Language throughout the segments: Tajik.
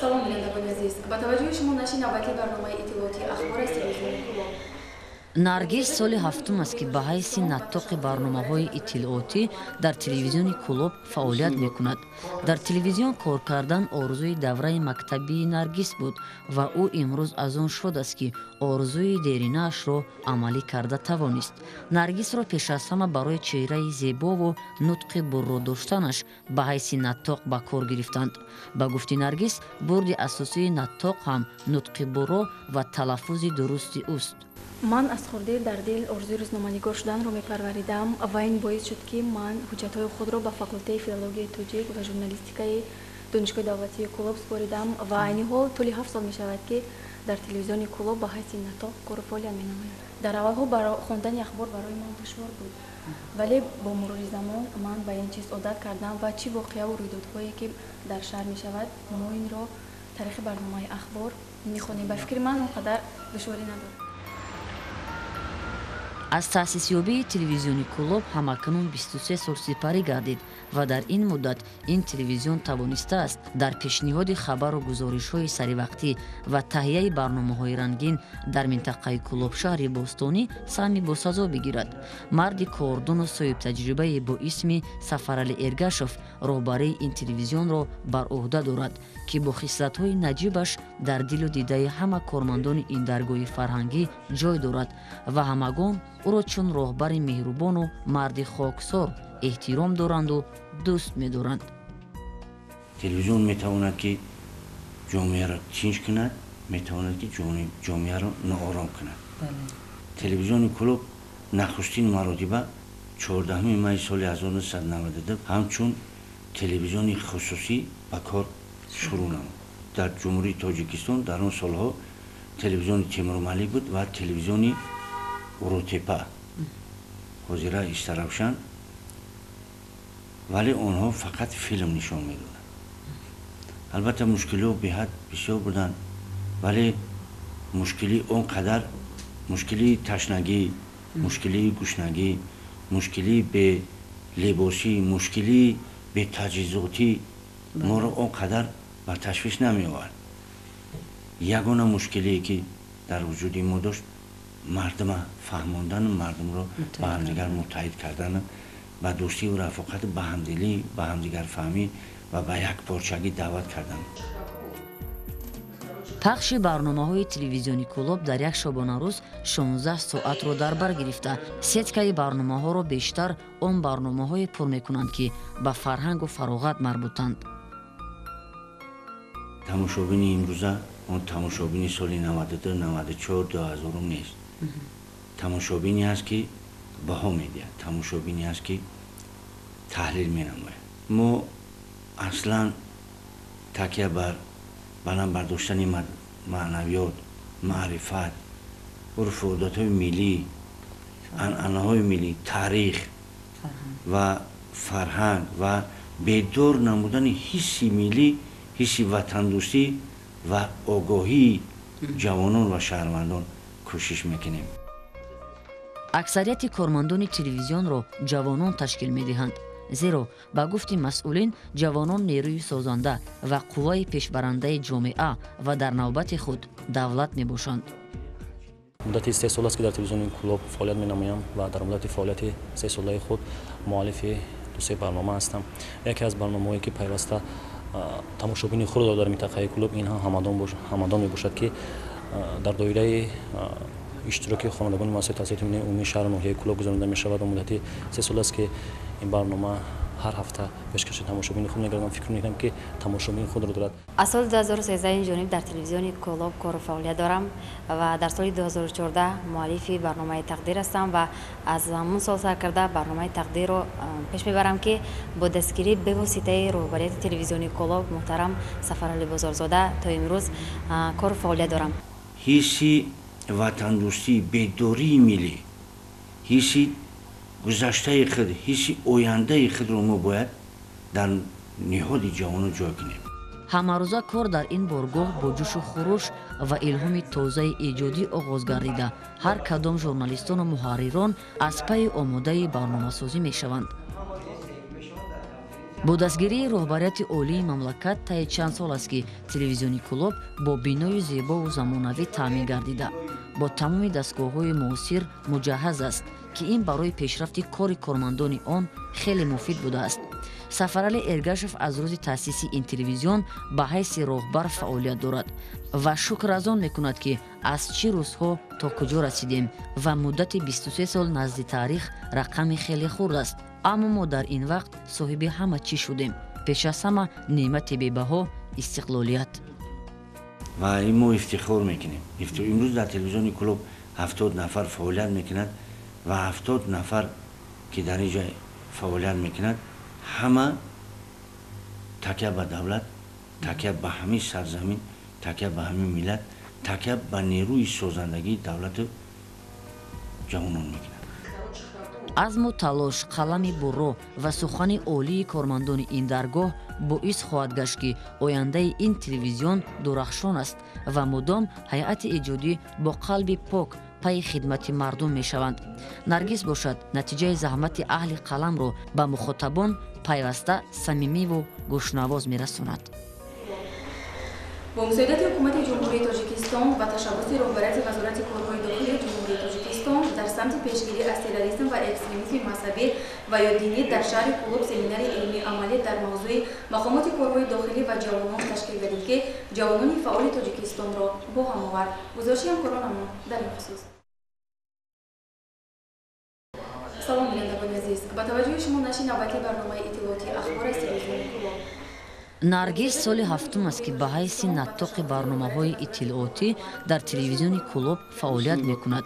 салом бинандагони азиз ба таваҷҷӯҳи шумо нашри навбатии барномаи иттилооти ахбор аз телевизиони куло наргиз соли ҳафтум аст ки ба ҳайси наттоқи барномаҳои иттилоотӣ дар телевизиони кулоб фаъолият мекунад. Дар телевизион кор кардан орзуи давраи мактабии наргиз буд ва ӯ имрӯз аз он шод аст ки орзуи деринаашро амалӣ карда тавонист. Наргизро пеш аз ҳама барои чеҳраи зебову нутқи бурро доштанаш ба ҳайси наттоқ ба кор гирифтанд. Ба гуфти наргиз бурди асосии наттоқ ҳам нутқи бурро ва талаффузи дурусти ӯст ман аз хурдӣ дар дил орзуи рӯзноманигор шуданро мепарваридам ва ин боис шуд ки ман ҳуҷҷатҳои худро ба факултаи филологияи тоҷик ва журналистикаи донишгоҳи давлатии кулоб споридам ва айни ҳол тӯли ҳафт сол мешавад ки дар телевизиони кулоб ба ҳайси натоқ кору фаъолият менамоям дар аввалҳо хондани ахбор барои ман душвор буд. Вале бо мурури замон ман ба ин чиз одат кардам ва чӣ воқеаву рӯйдодҳое ки дар шаҳр мешавад мо инро таърихи барномаи ахбор мехонем. Ба фикри ман он қадар душворӣ надорад аз таъсисёбии телевизиони кулоб ҳамакунун 23 сол сипарӣ гардид ва дар ин муддат ин телевизион тавонистааст дар пешниҳоди хабару гузоришҳои саривақтӣ ва таҳияи барномаҳои рангин дар минтақаи кулобшаҳри бостонӣ саҳми босазо бигирад. Марди кордону соҳибтаҷрибае бо исми сафарали эргашов роҳбарии ин телевизионро бар уҳда дорад ки бо хислатҳои наҷибаш дар дилу дидаи ҳама кормандони ин даргоҳи фарҳангӣ ҷой дорад ва ҳамагон ӯро чун роҳбари меҳрубону марди хоксор эҳтиром доранду дӯст медоранд. Телевизион метавонад ки ҷомеаро тинҷ кунад метавонад ки ҷомеаро ноором кунад. Телевизиони клуб нахустин маротиба чордаҳуми майи соли 1992 ҳамчун телевизиони хусусӣ ба кор шурӯъ намуд. Дар ҷумҳурии тоҷикистон дар он солҳо телевизиони темурмалӣ буд ва телевизиони урутепа ҳозира истаравшан вале онҳо фақат филм нишон медоданд албатта мушкилиҳо беҳад бисёр буданд вале мушкили он қадар мушкилии ташнагӣ мушкилии гушнагӣ мушкилии белибосӣ мушкилии бетаҷҳизотӣ моро он қадар ба ташвиш намеовард ягона мушкилие ки дар вуҷуди мо дошт мардума фаҳмондану мардумро ба ҳамдигар муттаҳид кардану ба дӯстиву рафоқату ба ҳамдилӣ ба ҳамдигарфаҳмӣ ва ба якпорчагӣ даъват кардам пахши барномаҳои телевизиони кулоб дар як шобонарӯз 16 соатро дар бар гирифта. Сеткаи барномаҳоро бештар он барномаҳое пур мекунанд ки ба фарҳангу фароғат марбутанд. Тамошобини имрӯза он тамошобини соли 92 94 2000 нест тамошобине аст ки баҳо медиҳад. Тамошобине аст ки таҳлил менамояд. Мо аслан такя бар баланд бардоштани маънавиёт маърифат урфу одатҳои миллӣ анъанаҳои миллӣ таърих ва фарҳанг ва бедор намудани ҳисси миллӣ ҳисси ватандӯстӣ ва огоҳии ҷавонон ва шаҳрвандон кӯшиш мекунем. Аксарияти кормандони телевизионро ҷавонон ташкил медиҳанд зеро ба гуфти масъулин ҷавонон нерӯи созанда ва қувваи пешбарандаи ҷомеа ва дар навбати худ давлат мебошанд. Муддати се сол аст ки дар телевизиони клуб фаъолият менамоям ва дар муддати фаъолияти се солаи худ муаллифи дусе барнома ҳастам. Яке аз барномаҳое ки пайваста тамошобини худро дар минтақаи клуб ин ҳамадон мебошад ки дар доираи иштироки хонандагони муассисаи таҳсилоти миллии умумии шаҳру ноҳияи куло гузаронида мешавад. Ва муддати се сол аст ки ин барнома ҳар ҳафта пешкаши тамошобини худ мегардам фикр мекунам ки тамошобини худро дорад. Аз соли 2013 инҷониб дар телевизиони колоб кору фаъолият дорам ва дар соли 2014 муаллифи барномаи тақдир ҳастам ва аз ҳамун сол сар карда барномаи тақдирро пеш мебарам ки бо дастгирӣ бевоситаи роҳбарияти телевизиони колоб муҳтарам сафарали бозорзода то имрӯз кору фаъолият дорам ҳисси ватандӯстӣ бедории миллӣ ҳисси гузаштаи худ ҳисси ояндаи худро мо бояд дар ниҳоди ҷавоно ҷой кунем. Ҳамарӯза кор дар ин боргоҳ бо ҷӯшу хуруш ва илҳоми тозаи эҷодӣ оғоз гардида. ҳар кадом журналистону муҳаррирон аз пайи омодаи барномасозӣ мешаванд бо дастгирии роҳбарияти олии мамлакат таи чанд сол аст ки телевизиони клуб бо бинои зебову замонавӣ таъмин гардида. Бо тамоми дастгоҳҳои муосир муҷаҳҳаз аст ки ин барои пешрафти кори кормандони он хеле муфид будааст. Сафарали эргашев аз рӯзи таъсиси ин телевизион ба ҳайси роҳбар фаъолият дорад ва шукр аз он мекунад ки аз чӣ рӯзҳо то куҷо расидем ва муддати 23 сол назди таърих рақами хеле хурд аст аммо мо дар ин вақт соҳиби ҳама чӣ шудем? Пеш аз ҳама неъмати бебаҳо истиқлолият. Ва ин мо ифтихор мекунем. Имрӯз дар телевизиони клуб ҳафтод нафар фаъолият мекунад ва ҳафтод нафар ки дар ин ҷо фаъолият мекунад ҳама такя ба давлат такя ба ҳамин сарзамин такя ба ҳамин миллат такя ба нерӯи созандагии давлату ҷавонон мекунад азму талош қалами бурро ва сухани олии кормандони ин даргоҳ боис хоҳад гашт ки ояндаи ин телевизион дурахшон аст ва мудом ҳайати эҷодӣ бо қалби пок пайи хидмати мардум мешаванд. Наргиз бошад натиҷаи заҳмати аҳли қаламро ба мухотабон пайваста самимиву гӯшнавоз мерасонад. Бо мусоидати ҳукумати ҷумҳурии тоҷикистон ва ташаббуси роҳбарияти вазорати корҳои дохилии тоҷикистон дар самти пешгирӣ аз терроризм ва экстремизми мазҳабӣ ва ё динӣ дар шаҳри кулуб семинари илмии амалӣ дар мавзӯи мақомоти корҳои дохилӣ ва ҷавонон ташкил гардид ки ҷавонони фаъоли тоҷикистонро бо ҳам овард. Гузориши ҳамкоронамон дар ин хусус. Салом бинандагони азиз. Ба таваҷҷӯҳи шумо наши навбатии барномаи иттилооти ахбор аз телевизиони кулоб наргиз соли ҳафтум аст ки ба ҳайси наттоқи барномаҳои иттилоотӣ дар телевизиони клуб фаъолият мекунад.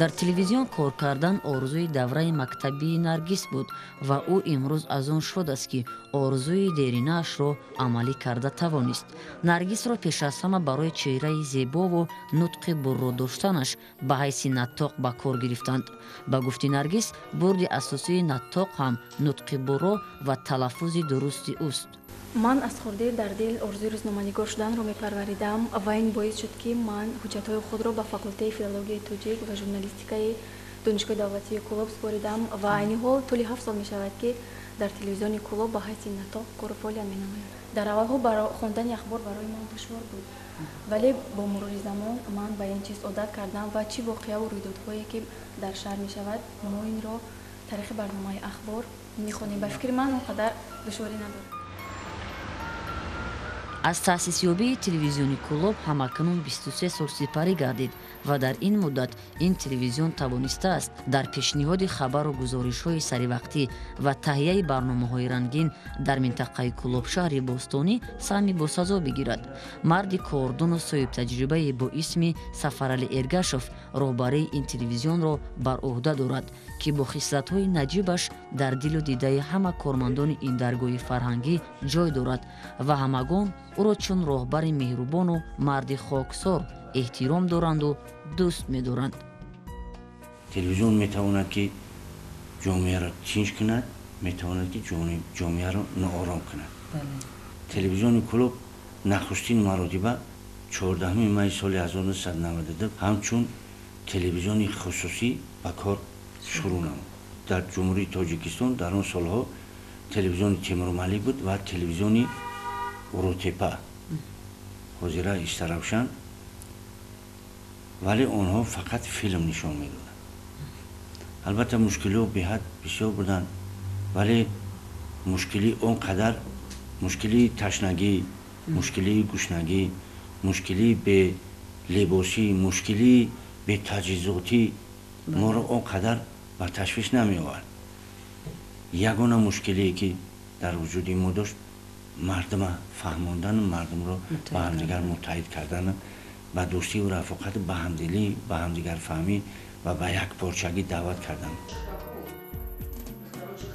Дар телевизион кор кардан орзуи давраи мактабии наргиз буд ва ӯ имрӯз аз он шод аст ки орзуи деринаашро амалӣ карда тавонист. Наргизро пеш аз ҳама барои чеҳраи зебову нутқи бурро доштанаш ба ҳайси наттоқ ба кор гирифтанд. Ба гуфти наргиз бурди асосии наттоқ ҳам нутқи бурро ва талаффузи дурусти ӯст ман аз хурдӣ дар дил орзуи рӯзноманигор шуданро мепарваридам ва ин боис шуд ки ман ҳуҷҷатҳои худро ба факултаи филологияи тоҷик ва журналистикаи донишгоҳи давлатии кулоб споридам ва айни ҳол тӯли ҳафт сол мешавад ки дар телевизиони кулоб ба ҳайси натоқ кору фаъолият менамоям дар аввалҳо хондани ахбор барои ман душвор буд. Вале бо мурури замон ман ба ин чиз одат кардам ва чӣ воқеаву рӯйдодҳое ки дар шаҳр мешавад мо инро таърихи барномаи ахбор мехонем. Ба фикри ман он қадар душворӣ надорад аз таъсисёбии телевизиони клуб ҳамакунун 23 сол сипарӣ гардид ва дар ин муддат ин телевизион тавонистааст дар пешниҳоди хабару гузоришҳои саривақтӣ ва таҳияи барномаҳои рангин дар минтақаи кулобшаҳри бостонӣ саҳми босазо бигирад. Марди кордуну соҳибтаҷрибае бо исми сафарали эргашов роҳбарии ин телевизионро бар ӯҳда дорад ки бо хислатҳои наҷибаш дар дилу дидаи ҳама кормандони ин даргоҳи фарҳангӣ ҷой дорад ва ҳамагон ӯро чун роҳбари меҳрубону марди хоксор эҳтиром доранду дӯст медоранд. Телевизион метавонад ки ҷомеаро тинч кунад метавонад ки ҷомеаро ноором кунад. Телевизиони клуб нахустин маротиба чордаҳуми майи соли 1992 ҳамчун телевизиони хусусӣ ба кор шурӯъ намуд дар ҷумҳурии тоҷикистон дар он солҳо телевизиони темурмалӣ буд ва телевизиони урутепа ҳозира истаравшан вале онҳо фақат филм нишон медоданд. Албатта мушкилиҳо беҳад бисёр буданд вале мушкили он қадар мушкилии ташнагӣ мушкилии гушнагӣ мушкилии белибосӣ мушкилии бетаҷҳизотӣ моро он қадар ба ташвиш намеовард. Ягона мушкилие ки дар вуҷуди мо дошт мардума фаҳмондану мардумро ба ҳамдигар муттаҳид кардану ба дӯстиву рафоқат ба ҳамдилӣ ба ҳамдигарфаҳмӣ ва ба якпорчагӣ даъват кардам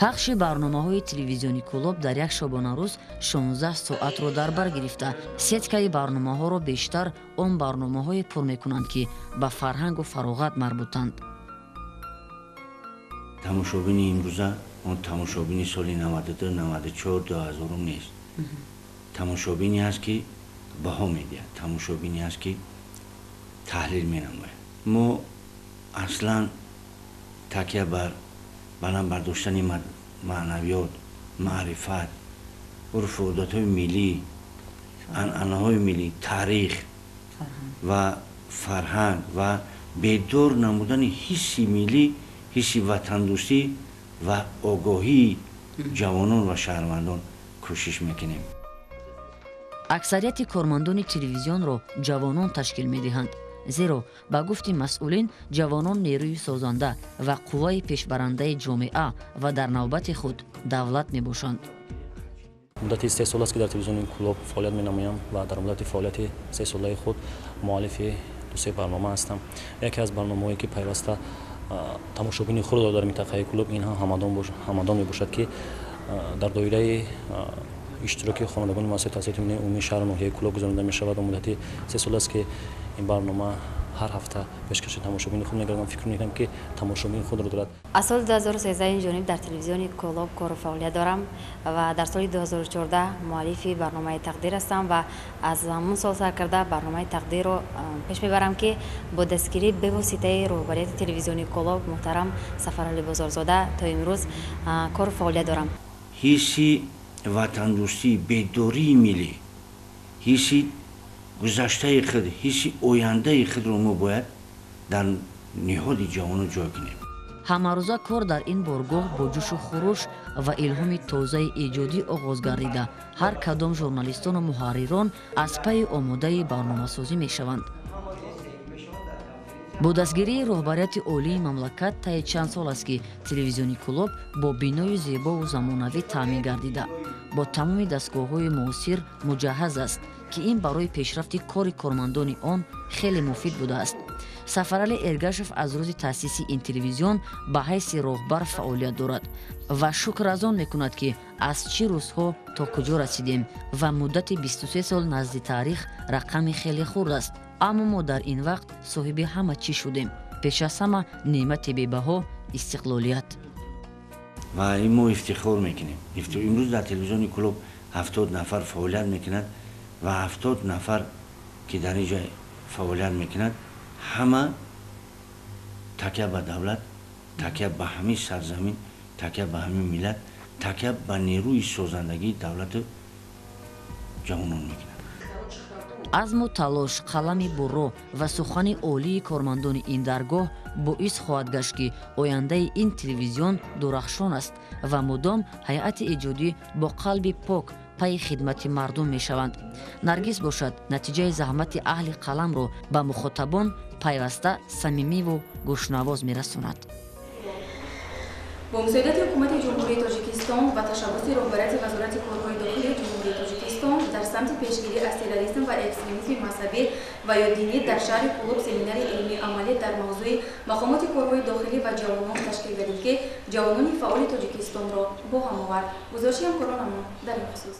пахши барномаҳои телевизиони клуб дар як шобонарӯз 16 соатро дар бар гирифта. Сеткаи барномаҳоро бештар он барномаҳое пур мекунанд ки ба фарҳангу фароғат марбутанд тамошобини имрӯза он тамошобини соли 92 94 2000 нест тамошобине аст ки баҳо медиҳад тамошобине аст ки таҳлил менамояд мо аслан такя бар баланд бардоштани маънавиёт маърифат урфу одатҳои миллӣ анъанаҳои миллӣ таърих ва фарҳанг ва бедор намудани ҳисси миллӣ ҳисси ватандӯстӣ ва огоҳии ҷавонон ва шаҳрвандон кӯшиш мекунем. Аксарияти кормандони телевизионро ҷавонон ташкил медиҳанд зеро ба гуфти масъулин ҷавонон нерӯи созанда ва қувваи пешбарандаи ҷомеа ва дар навбати худ давлат мебошанд. Муддати се сол аст ки дар телевизиони клуб фаъолият менамоям ва дар муддати фаъолияти се солаи худ муаллифи дусе барнома ҳастам. Яке аз барномаҳое ки пайваста тамошобини хурдро дар минтақаи клуб ин ҳам ҳамадон мебошад ки дар доираи иштироки хонандагони муассисаи таҳсилоти миллии умумии шаҳру ноҳияи кӯло гузаронида мешавад ва муддати се сол аст ки ин барнома ҳар ҳафта пешкаши тамошобини худ мегардам. Фикр мекунам ки тамошобини худро дорад. Аз соли 2013 инҷониб дар телевизиони колоб кору фаъолият дорам ва дар соли 2014 муаллифи барномаи тақдир ҳастам ва аз ҳамун сол сар карда барномаи тақдирро пеш мебарам ки бо дастгирӣ бевоситаи роҳбарияти телевизиони колоб муҳтарам сафарали бозорзода то имрӯз кору фаъолият дорам. Ҳисси ватандӯстӣ бедории миллӣ ҳисси гузаштаи худ ҳисси ояндаи худро мо бояд дар ниҳоди ҷавонот ҷой кунем. Ҳамарӯза кор дар ин боргоҳ бо ҷӯшу хуруш ва илҳоми тозаи эҷодӣ оғоз гардида. Ҳар кадом журналистону муҳаррирон аз пайи омодаи барномасозӣ мешаванд. Бо дастгирии роҳбарияти олии мамлакат таи чанд сол аст ки телевизиони клуб бо бинои зебову замонавӣ таъмин гардида. Бо тамоми дастгоҳҳои муосир муҷаҳҳаз аст ки ин барои пешрафти кори кормандони он хеле муфид будааст. Сафарали эргашев аз рӯзи таъсиси ин телевизион ба ҳайси роҳбар фаъолият дорад ва шукр аз он мекунад ки аз чӣ рӯзҳо то куҷо расидем ва муддати 23 сол назди таърих рақами хеле хурд аст. Аммо мо дар ин вақт соҳиби ҳама чӣ шудем? Пеш аз ҳама неъмати бебаҳо истиқлолият. Ва ин мо ифтихор мекунем. Имрӯз дар телевизиони клуб ҳафтод нафар фаъолият мекунад ва ҳафтод нафар ки дар ин ҷо фаъолият мекунад ҳама такя ба давлат такя ба ҳамин сарзамин такя ба ҳамин миллат такя ба нерӯи созандагии давлату ҷавонон мекунад. азму талош қалами бурро ва сухани олии кормандони ин даргоҳ боис хоҳад гашт ки ояндаи ин телевизион дурахшон аст ва мудом ҳайати эҷодӣ бо қалби пок пайи хидмати мардум мешаванд. Наргиз бошад натиҷаи заҳмати аҳли қаламро ба мухотабон пайваста самимиву гӯшнавоз мерасонад. Бо мусоидати ҳукумати ҷумҳурии тоҷикистон ва ташаббуси роҳбарияти вазорати корҳои дохилии ҷумҳурии тоҷикистон дар самти пешгирӣ аз терроризм ва экстремизми мазҳабӣ ва ё динӣ дар шаҳри кулуб семинари илмӣ амалӣ дар мавзӯи мақомоти корҳои дохилӣ ва ҷавонон ташкил гардид ки ҷавонони фаъоли тоҷикистонро бо ҳам овард. Гузориши ҳамкоронамон дар ин хусус